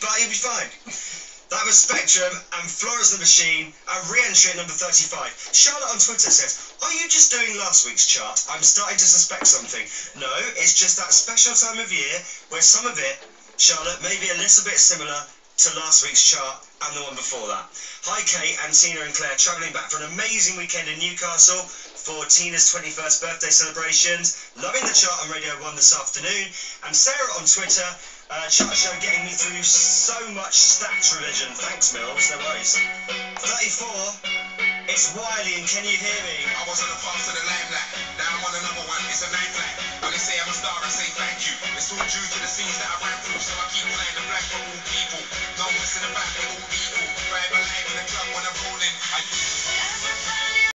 but you'll be fine. That was Spectrum and Florence the Machine and re-entry at number 35. Charlotte on Twitter says, Are you just doing last week's chart? I'm starting to suspect something. No, it's just that special time of year where some of it, Charlotte, may be a little bit similar to last week's chart and the one before that. Hi Kate and Tina and Claire travelling back for an amazing weekend in Newcastle for Tina's 21st birthday celebrations. Loving the chart on Radio 1 this afternoon. And Sarah on Twitter uh, chart show getting me through so much stats revision. Thanks, Mills. No worries. 34. It's Wiley, and can you hear me? I was on the path to the limelight. Now I'm on the number one. It's a night flight. When they say I'm a star, I say thank you. It's all due to the scenes that I ran through, so I keep playing the black for all people. No one's in the back, they all equal.